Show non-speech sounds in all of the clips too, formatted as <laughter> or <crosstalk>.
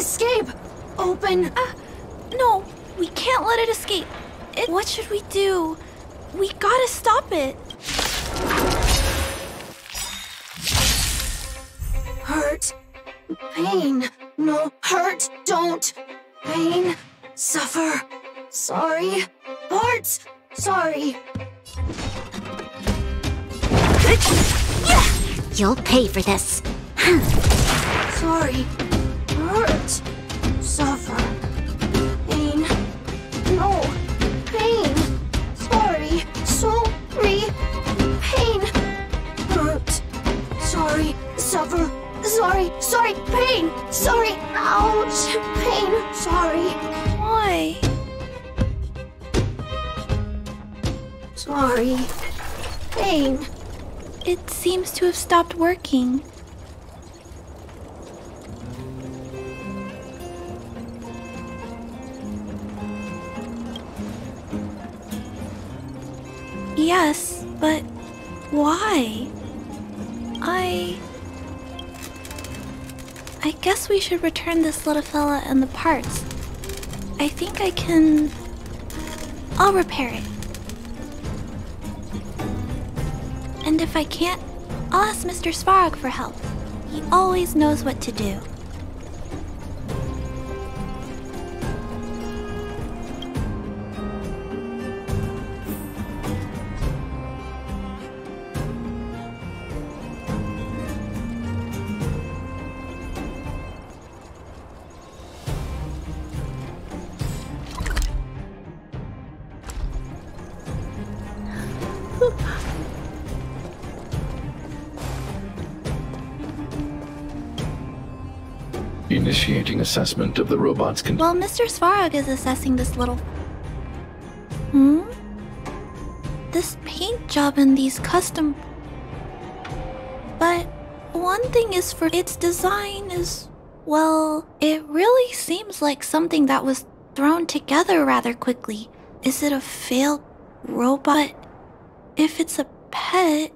Escape! Open! Uh, no, we can't let it escape. It, what should we do? We gotta stop it. Hurt. Pain. No, hurt. Don't. Pain. Suffer. Sorry. Parts. Sorry. You'll pay for this. Sorry. Hurt. Suffer. Pain. No. Pain. Sorry. Sorry. Pain. Hurt. Sorry. Suffer. Sorry. Sorry. Pain. Sorry. Ouch. Pain. Sorry. Why? Sorry. Pain. It seems to have stopped working. Yes, but why? I. I guess we should return this little fella and the parts. I think I can. I'll repair it. And if I can't, I'll ask Mr. Svarog for help. He always knows what to do. Initiating assessment of the robot's condition. Well, Mr. Svarog is assessing this little. Hmm? This paint job and these custom. But one thing is for its design is. Well, it really seems like something that was thrown together rather quickly. Is it a failed robot? If it's a pet.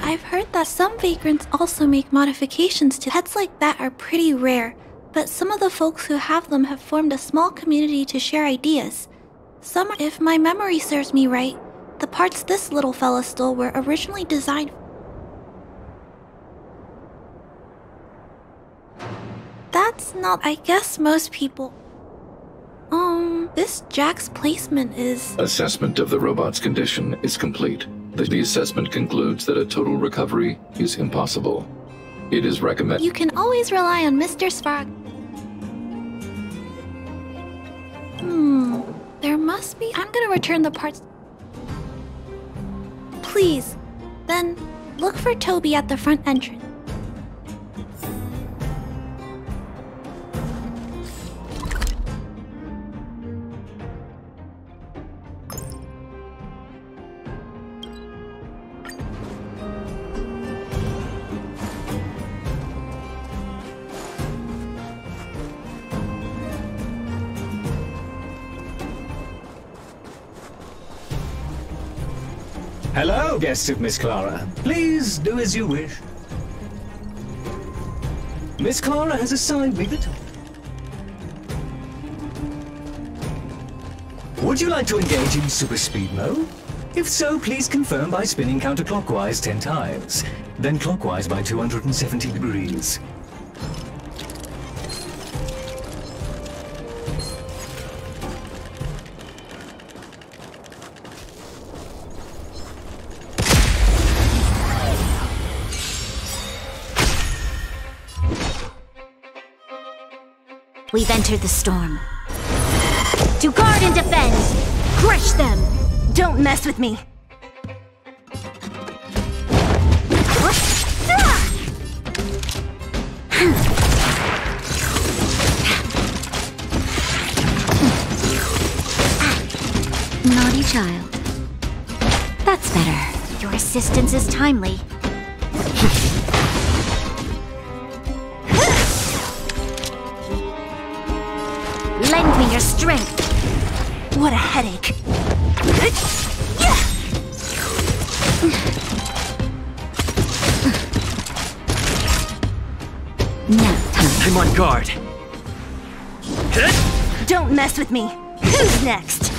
I've heard that some vagrants also make modifications to pets like that are pretty rare, but some of the folks who have them have formed a small community to share ideas. Some, if my memory serves me right, the parts this little fella stole were originally designed. That's not. I guess most people. Um, this Jack's placement is. Assessment of the robot's condition is complete. The, the assessment concludes that a total recovery is impossible. It is recommended. You can always rely on Mr. Spark. Hmm. There must be. I'm gonna return the parts. Please. Then look for Toby at the front entrance. Hello, guests of Miss Clara. Please do as you wish. Miss Clara has assigned me the tour. Would you like to engage in super speed mode? If so, please confirm by spinning counterclockwise 10 times, then clockwise by 270 degrees. Entered the storm. To guard and defend! Crush them! Don't mess with me! Naughty child. That's better. Your assistance is timely. <laughs> me your strength. What a headache. Now. I'm on guard. Don't mess with me. Who's next?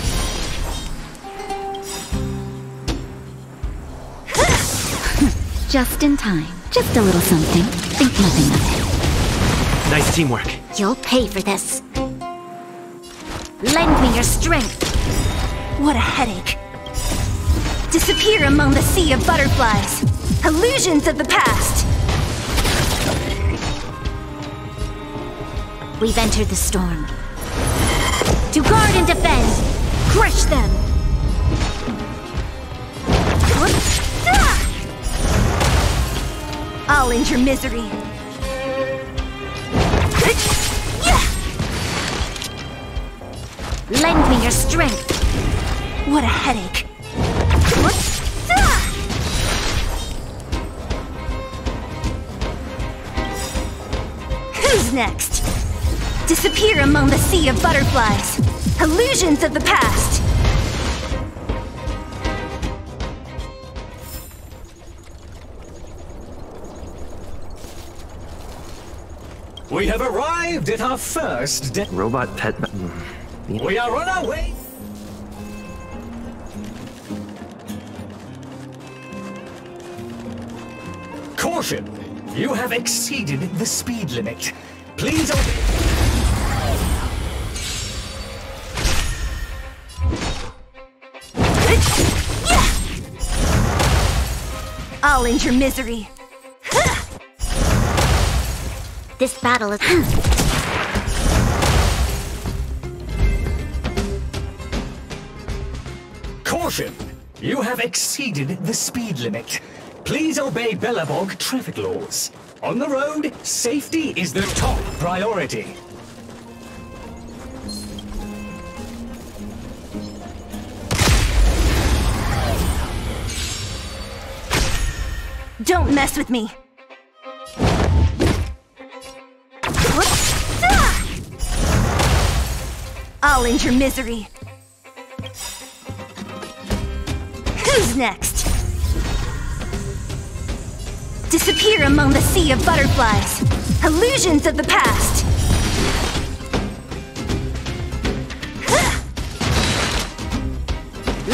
Just in time. Just a little something. Think nothing of it. Nice teamwork. You'll pay for this. Lend me your strength. What a headache. Disappear among the sea of butterflies. Illusions of the past. We've entered the storm. To guard and defend. Crush them. I'll ah! end your misery. Lend me your strength. What a headache. Who's next? Disappear among the sea of butterflies. Illusions of the past. We have arrived at our first de- Robot pet. Mm, We are on our way. Caution! You have exceeded the speed limit. Please obey. I'll end your misery. This battle is. Caution! You have exceeded the speed limit. Please obey Belobog traffic laws. On the road, safety is the top priority. Don't mess with me. Ah! I'll end your misery. Who's next? Disappear among the sea of butterflies. Illusions of the past.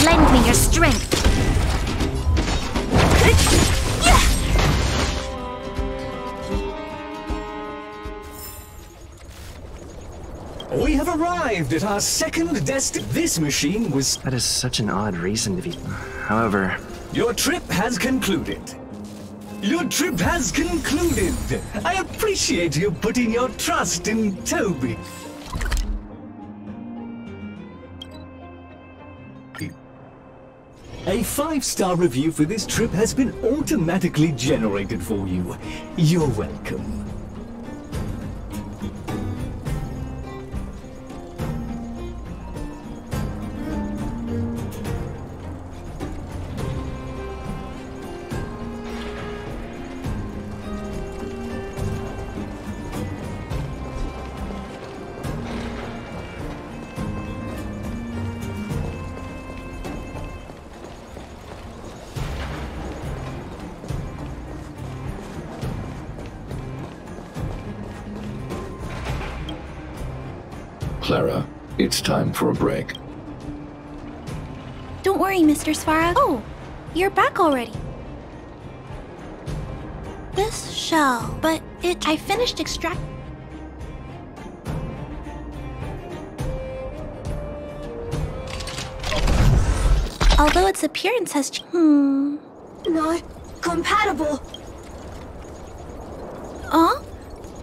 Lend me your strength. We have arrived at our second dest. This machine was. That is such an odd reason to be. However, Your trip has concluded. Your trip has concluded. I appreciate you putting your trust in Toby. A five-star review for this trip has been automatically generated for you. You're welcome. Clara, it's time for a break. Don't worry, Mr. Svara. Oh, you're back already. This shell, but it. I finished extract. Although its appearance has. ch- Hmm. Not compatible. Huh?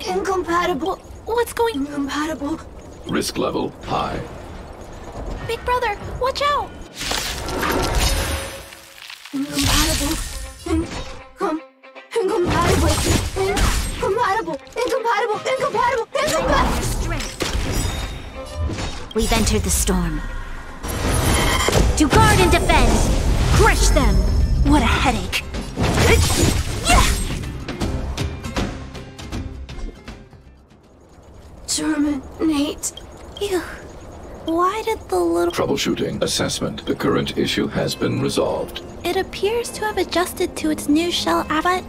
Incompatible. What's going. Incompatible. Risk level high. Big brother, watch out! Incompatible. Incom. Incompatible. Incompatible. Incompatible. Incompatible. Incompatible. Strength. We've entered the storm. To guard and defend. Crush them. What a headache. Ew. Why did the little. Troubleshooting assessment. The current issue has been resolved. It appears to have adjusted to its new shell, a- but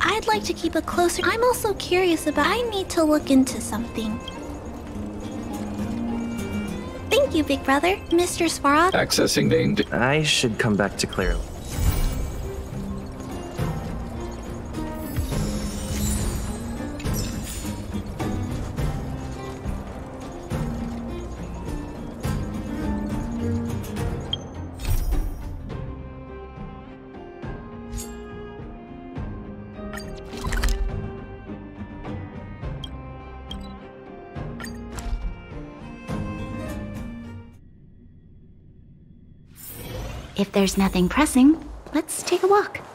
I'd like to keep a closer. I'm also curious about. I need to look into something. Thank you, Big Brother. Mr. Svarog. Accessing main. I should come back to Clear. If there's nothing pressing, let's take a walk.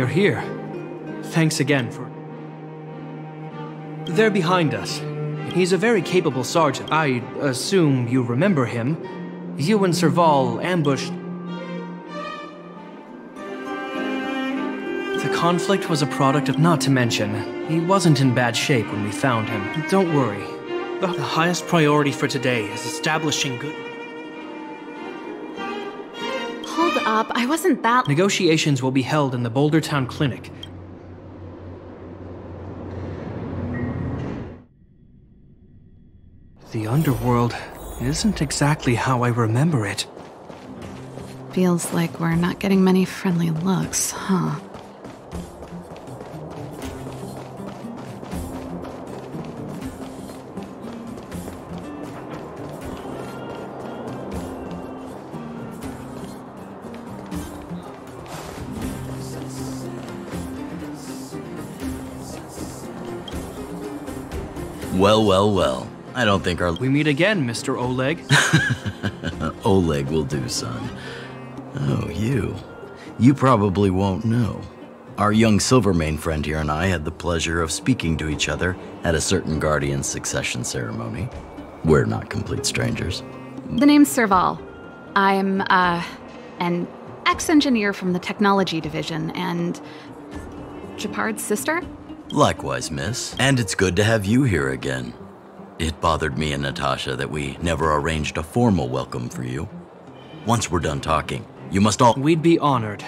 You're here. Thanks again for. They're behind us. He's a very capable sergeant. I assume you remember him. You and Serval ambushed. The conflict was a product of. Not to mention, he wasn't in bad shape when we found him. Don't worry. The the highest priority for today is establishing good. Up, I wasn't that. Negotiations will be held in the Boulder Town Clinic. The underworld isn't exactly how I remember it. Feels like we're not getting many friendly looks, huh? Well, well, well. I don't think our We meet again, Mr. Oleg. <laughs> Oleg will do, son. Oh, you. You probably won't know. Our young Silvermane friend here and I had the pleasure of speaking to each other at a certain Guardian succession ceremony. We're not complete strangers. The name's Serval. I'm, uh, an ex engineer from the technology division and. Gepard's sister? Likewise, miss. And it's good to have you here again. It bothered me and Natasha that we never arranged a formal welcome for you. Once we're done talking, you must all. We'd be honored.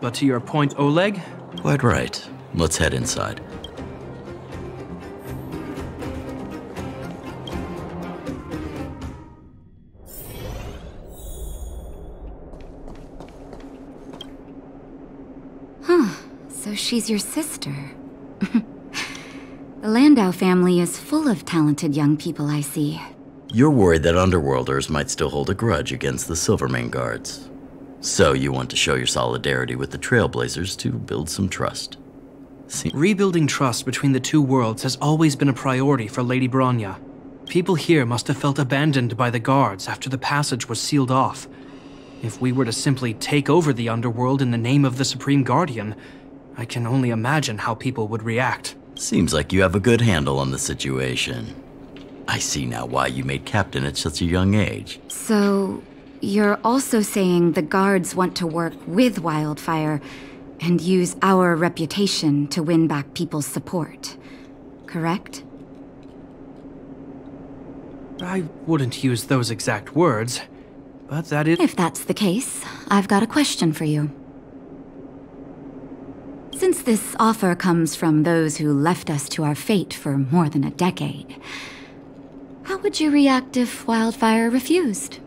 But to your point, Oleg, Quite right. Let's head inside. So she's your sister. <laughs> the Landau family is full of talented young people, I see. You're worried that Underworlders might still hold a grudge against the Silvermane Guards. So you want to show your solidarity with the Trailblazers to build some trust. See, rebuilding trust between the two worlds has always been a priority for Lady Bronya. People here must have felt abandoned by the guards after the passage was sealed off. If we were to simply take over the underworld in the name of the Supreme Guardian, I can only imagine how people would react. seems like you have a good handle on the situation. I see now why you made captain at such a young age. So, you're also saying the guards want to work with Wildfire and use our reputation to win back people's support, correct? I wouldn't use those exact words, but that is. If that's the case, I've got a question for you. Since this offer comes from those who left us to our fate for more than a decade, how would you react if Wildfire refused?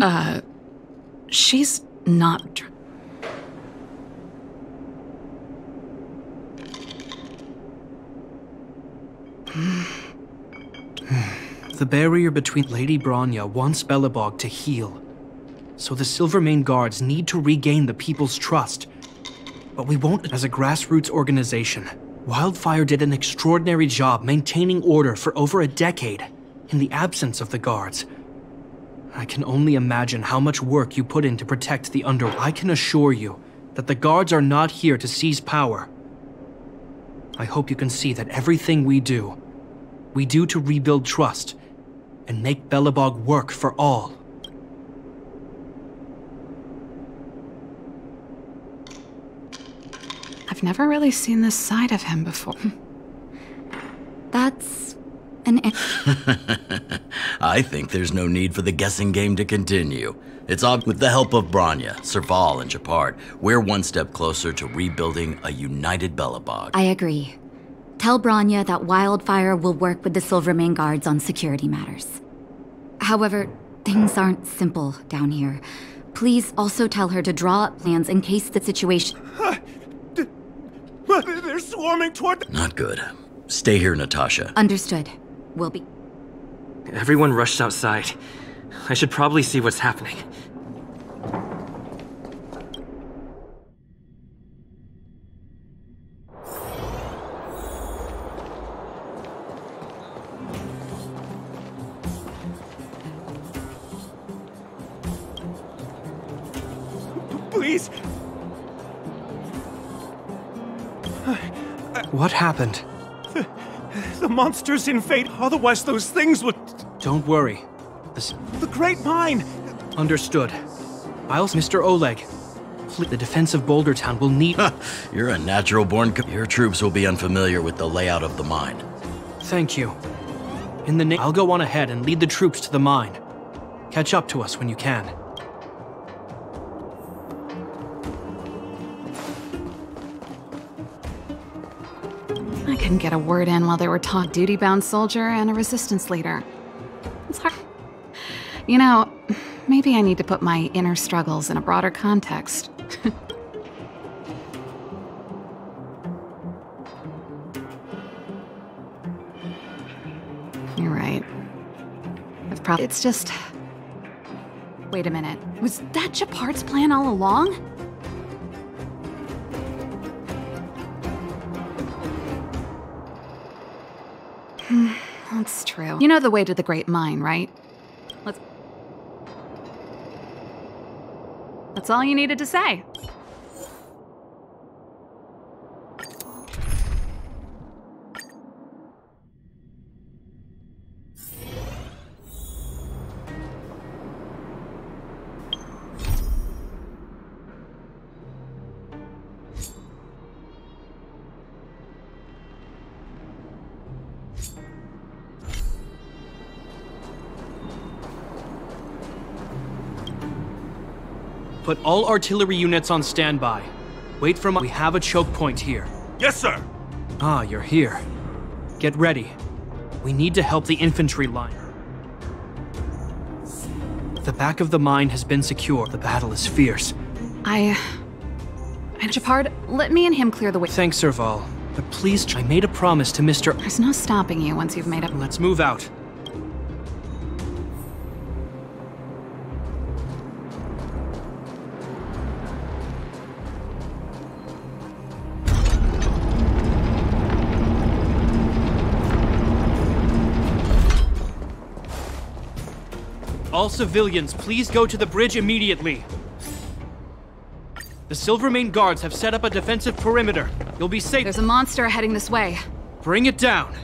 Uh, she's not. <sighs> The barrier between Lady Bronya wants Belobog to heal. So the Silvermane Guards need to regain the people's trust. But we won't as a grassroots organization. Wildfire did an extraordinary job maintaining order for over a decade in the absence of the guards. I can only imagine how much work you put in to protect the under. I can assure you that the guards are not here to seize power. I hope you can see that everything we do, we do to rebuild trust and make Belobog work for all. I've never really seen this side of him before. <laughs> That's an. <laughs> I think there's no need for the guessing game to continue. It's ob- with the help of Bronya, Serval, and Gepard, we're one step closer to rebuilding a united Belobog. I agree. Tell Bronya that Wildfire will work with the Silvermane Guards on security matters. However, things aren't simple down here. Please also tell her to draw up plans in case the situation. They're swarming toward. the- Not good. Stay here, Natasha. Understood. We'll be. Everyone rushed outside. I should probably see what's happening. Happened? The, the monsters invade. Otherwise, those things would. Don't worry. This The Great Mine. understood. I'll Mr. Oleg. The defense of Boulder Town will need. You're a natural born. Co- Your troops will be unfamiliar with the layout of the mine. Thank you. In the name, I'll go on ahead and lead the troops to the mine. Catch up to us when you can. Couldn't get a word in while they were talking duty-bound soldier and a resistance leader. It's hard. You know, maybe I need to put my inner struggles in a broader context. <laughs> You're right. I've probably. It's just. Wait a minute. Was that Gepard's plan all along? True. You know the way to the Great Mine, right? Let's. That's all you needed to say. All artillery units on standby. Wait for my. We have a choke point here. Yes, sir. Ah, you're here. Get ready. We need to help the infantry line. The back of the mine has been secure. The battle is fierce. I. And Gepard, let me and him clear the way. Thanks, Serval. But please, I made a promise to Mr. There's no stopping you once you've made up. Let's move out. All civilians, please go to the bridge immediately. The Silvermane Guards have set up a defensive perimeter. You'll be safe. There's a monster heading this way. Bring it down.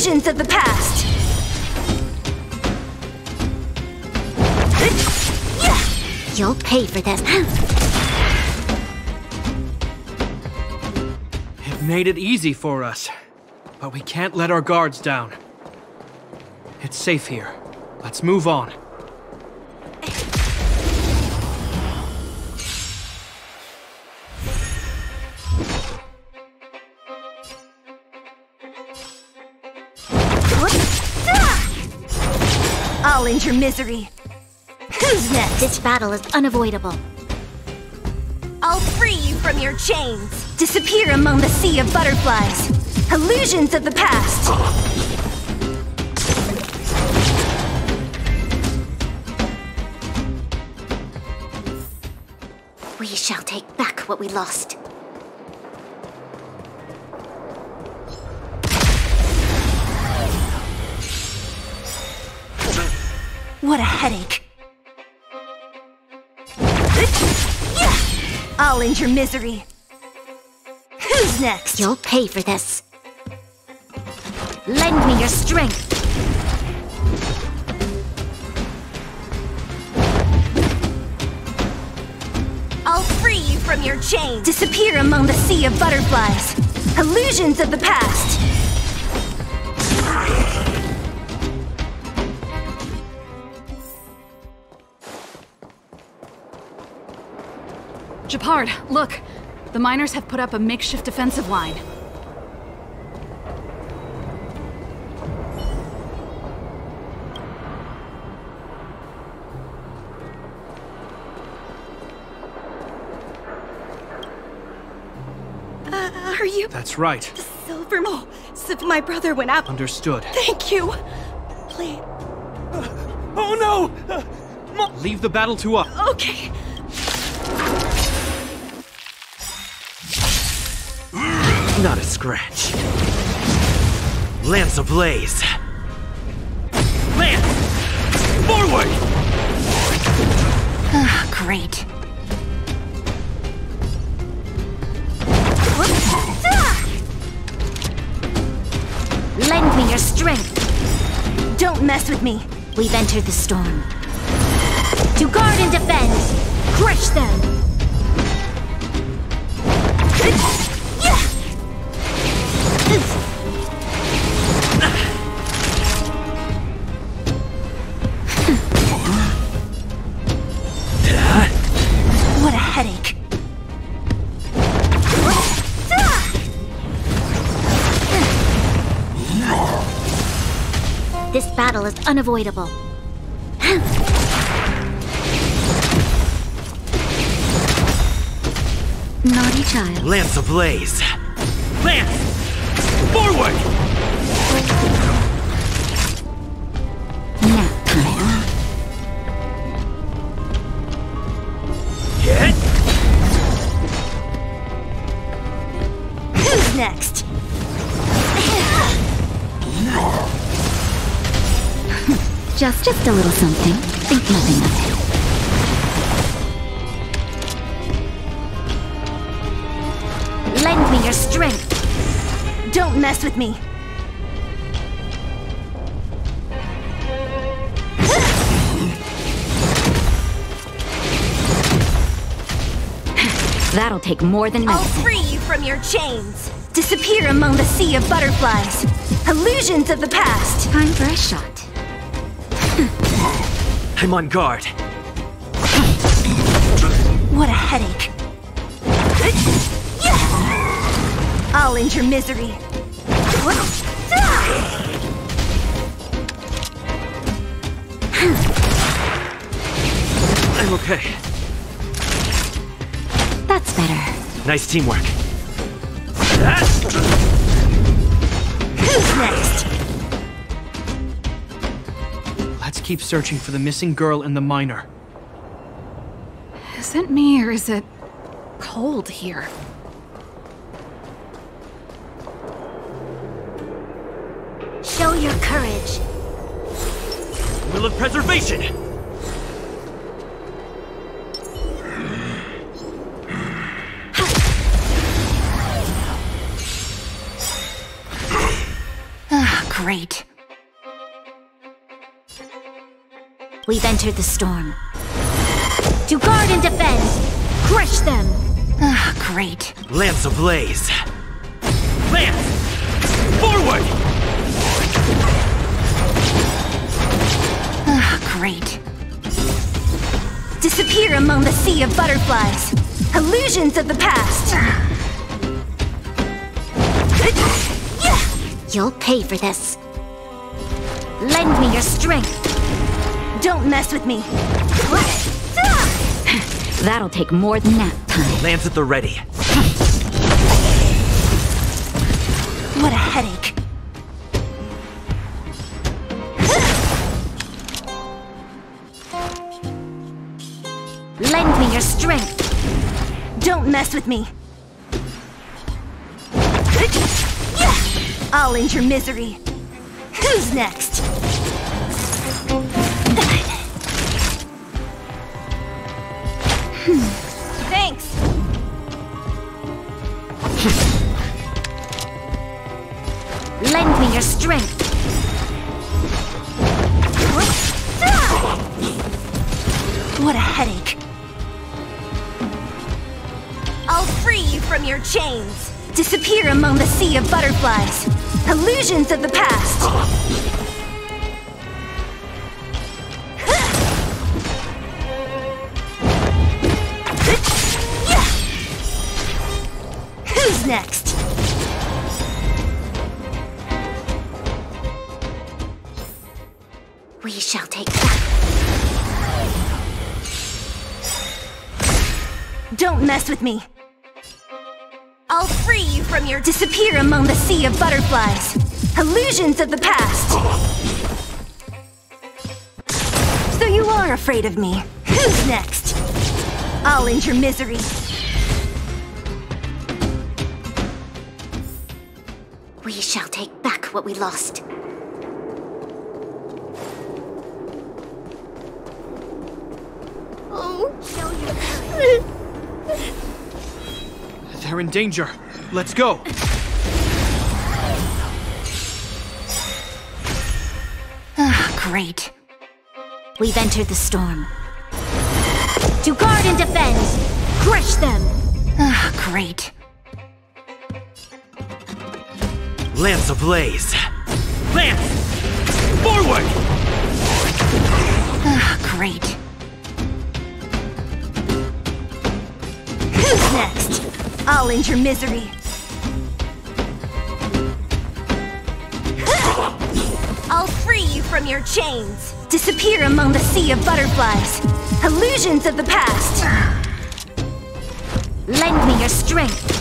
Illusions of the past. You'll pay for this. It made it easy for us. But we can't let our guards down. It's safe here. Let's move on. Misery. Who's next? This battle is unavoidable. I'll free you from your chains. Disappear among the sea of butterflies. Illusions of the past. We shall take back what we lost. What a headache. I'll end your misery. Who's next? You'll pay for this. Lend me your strength. I'll free you from your chains. Disappear among the sea of butterflies. Illusions of the past. Gepard, look! The miners have put up a makeshift defensive line. Uh, are you That's right. the silver mo? Sif, my brother went up. Understood. Thank you. Please. Oh no! Uh, Leave the battle to us. Okay. Not a scratch. Lance ablaze. Lance! Forward! Ah, great. Lend me your strength. Don't mess with me. We've entered the storm. To guard and defend! Crush them! This battle is unavoidable. Naughty child. Lance ablaze. Lance! Forward! A little something. Think nothing of it. Lend me your strength. Don't mess with me. That'll take more than I'll free you from your chains. Disappear among the sea of butterflies. Illusions of the past. Time for a shot. I'm on guard. What a headache. I'll end your misery. I'm okay. That's better. Nice teamwork. Who's next? Keep searching for the missing girl and the miner. Is it me or is it cold here? Show your courage. Will of preservation! Ah, great. We've entered the storm. To guard and defend! Crush them! Ah, great. Lance ablaze. Lance! Forward! Ah, great. Disappear among the sea of butterflies. Illusions of the past. You'll pay for this. Lend me your strength. Don't mess with me. <laughs> That'll take more than nap time. Lance at the ready. What a headache. Lend me your strength. Don't mess with me. I'll end your misery. Who's next? Chains. Disappear among the sea of butterflies. Illusions of the past. Who's next? We shall take that. Don't mess with me. I'll free you from your disappear among the sea of butterflies. Illusions of the past. So you are afraid of me. Who's next? I'll end your misery. We shall take back what we lost. Oh, courage. <laughs> They're in danger. Let's go. Ah, great. We've entered the storm. To guard and defend! Crush them! Ah, great. Lance ablaze. Lance! Forward! Ah, great. Who's next? I'll end your misery. I'll free you from your chains. Disappear among the sea of butterflies. Illusions of the past. Lend me your strength.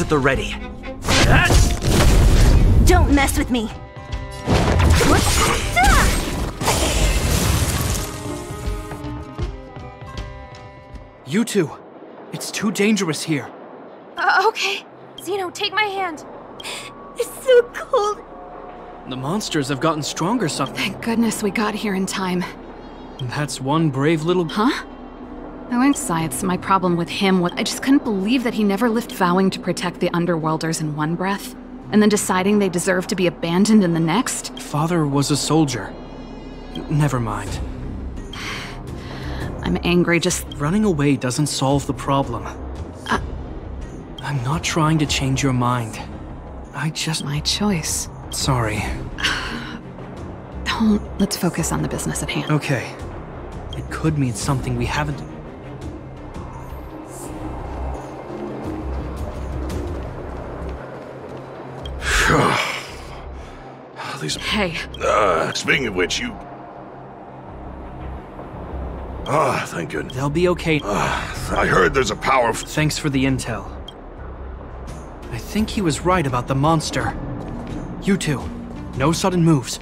At the ready. Don't mess with me. You two. It's too dangerous here. Uh, okay. Zeno, take my hand. It's so cold. The monsters have gotten stronger something. Thank goodness we got here in time. That's one brave little. Huh? I went science. My problem with him was I just couldn't believe that he never left vowing to protect the Underworlders in one breath, and then deciding they deserve to be abandoned in the next. Father was a soldier. Never mind. I'm angry just. Running away doesn't solve the problem. Uh, I'm not trying to change your mind. I just. My choice. Sorry. <sighs> Don't. Let's focus on the business at hand. Okay. It could mean something we haven't. These. Hey. Uh, speaking of which, you. Ah, thank goodness. They'll be okay. I heard there's a power. Thanks for the intel. I think he was right about the monster. You two, no sudden moves.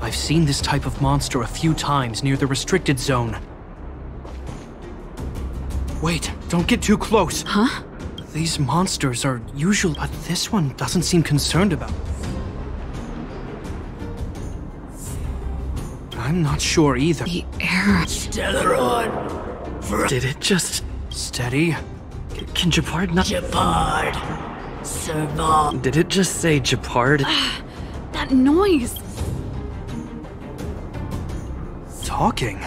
I've seen this type of monster a few times near the restricted zone. Wait, don't get too close. Huh? These monsters are usual, but this one doesn't seem concerned about. me. I'm not sure either. The air. Stellaron. Did it just steady? C can Gepard not? Gepard. Serval. Did it just say Gepard? Ah, that noise. Talking.